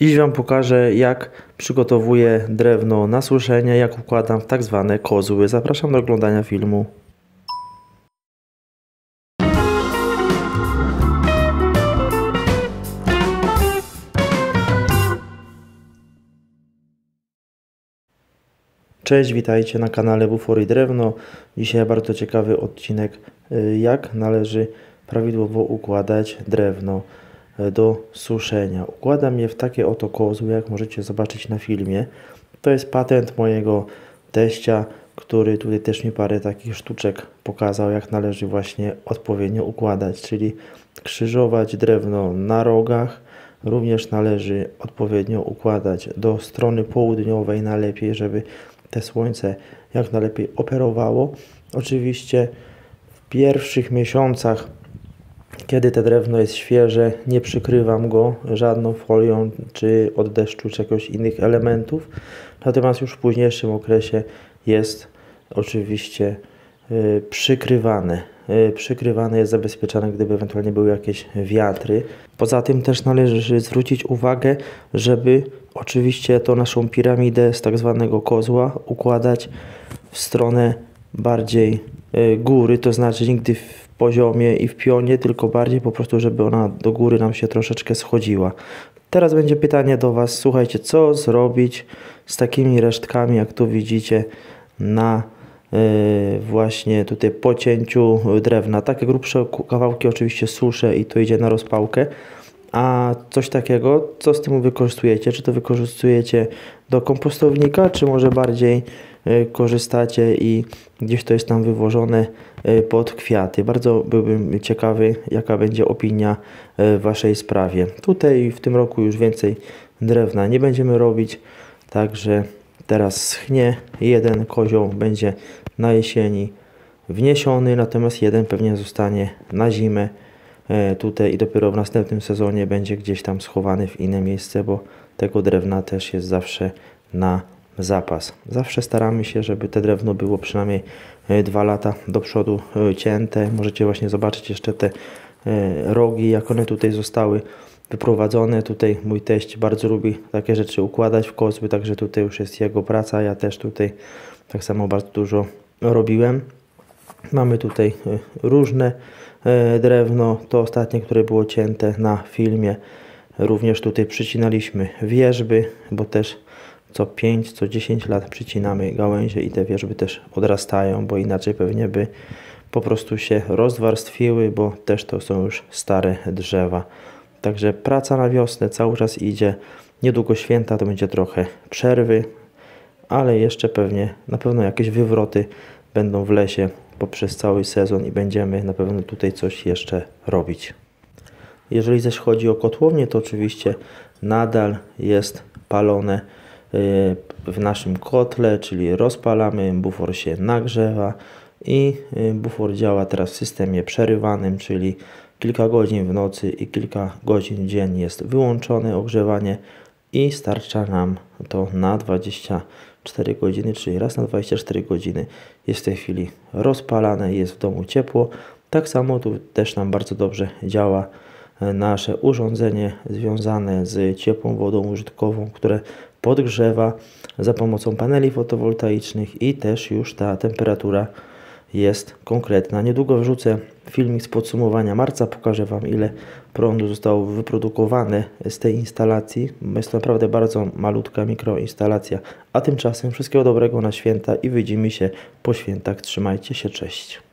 Dziś Wam pokażę jak przygotowuję drewno na suszenie, jak układam w tak zwane kozły. Zapraszam do oglądania filmu. Cześć, witajcie na kanale Bufor i Drewno. Dzisiaj bardzo ciekawy odcinek, y, jak należy prawidłowo układać drewno do suszenia. Układam je w takie oto kozły, jak możecie zobaczyć na filmie. To jest patent mojego teścia, który tutaj też mi parę takich sztuczek pokazał, jak należy właśnie odpowiednio układać, czyli krzyżować drewno na rogach, Również należy odpowiednio układać do strony południowej, najlepiej, żeby te słońce jak najlepiej operowało. Oczywiście w pierwszych miesiącach, kiedy te drewno jest świeże, nie przykrywam go żadną folią, czy od deszczu, czy jakichś innych elementów. Natomiast już w późniejszym okresie jest oczywiście przykrywane. Przykrywane jest zabezpieczane, gdyby ewentualnie były jakieś wiatry. Poza tym też należy zwrócić uwagę, żeby oczywiście to naszą piramidę z tak zwanego kozła układać w stronę bardziej e, góry, to znaczy nigdy w poziomie i w pionie, tylko bardziej po prostu, żeby ona do góry nam się troszeczkę schodziła. Teraz będzie pytanie do Was, słuchajcie, co zrobić z takimi resztkami, jak tu widzicie na yy, właśnie tutaj pocięciu drewna. Takie grubsze kawałki oczywiście suszę i to idzie na rozpałkę. A coś takiego, co z tym wykorzystujecie? Czy to wykorzystujecie do kompostownika, czy może bardziej y, korzystacie i gdzieś to jest tam wywożone y, pod kwiaty? Bardzo byłbym ciekawy, jaka będzie opinia y, w Waszej sprawie. Tutaj w tym roku już więcej drewna nie będziemy robić, także teraz schnie. Jeden kozioł będzie na jesieni wniesiony, natomiast jeden pewnie zostanie na zimę. E, tutaj i dopiero w następnym sezonie będzie gdzieś tam schowany w inne miejsce, bo tego drewna też jest zawsze na zapas. Zawsze staramy się, żeby te drewno było przynajmniej e, dwa lata do przodu e, cięte. Możecie właśnie zobaczyć jeszcze te rogi, jak one tutaj zostały wyprowadzone. Tutaj mój teść bardzo lubi takie rzeczy układać w kozły, także tutaj już jest jego praca. Ja też tutaj tak samo bardzo dużo robiłem. Mamy tutaj różne E, drewno, to ostatnie, które było cięte na filmie. Również tutaj przycinaliśmy wierzby, bo też co 5, co 10 lat przycinamy gałęzie i te wierzby też odrastają, bo inaczej pewnie by po prostu się rozwarstwiły, bo też to są już stare drzewa. Także praca na wiosnę cały czas idzie. Niedługo święta to będzie trochę przerwy, ale jeszcze pewnie, na pewno jakieś wywroty będą w lesie poprzez cały sezon i będziemy na pewno tutaj coś jeszcze robić. Jeżeli zaś chodzi o kotłownię, to oczywiście nadal jest palone w naszym kotle, czyli rozpalamy, bufor się nagrzewa i y, bufor działa teraz w systemie przerywanym, czyli kilka godzin w nocy i kilka godzin w dzień jest wyłączone ogrzewanie i starcza nam to na 24 godziny, czyli raz na 24 godziny jest w tej chwili rozpalane, jest w domu ciepło. Tak samo tu też nam bardzo dobrze działa nasze urządzenie związane z ciepłą wodą użytkową, które podgrzewa za pomocą paneli fotowoltaicznych i też już ta temperatura jest konkretna. Niedługo wrzucę filmik z podsumowania marca, pokażę Wam ile prądu zostało wyprodukowane z tej instalacji. Jest to naprawdę bardzo malutka mikroinstalacja. A tymczasem wszystkiego dobrego na święta i widzimy się po świętach. Trzymajcie się, cześć.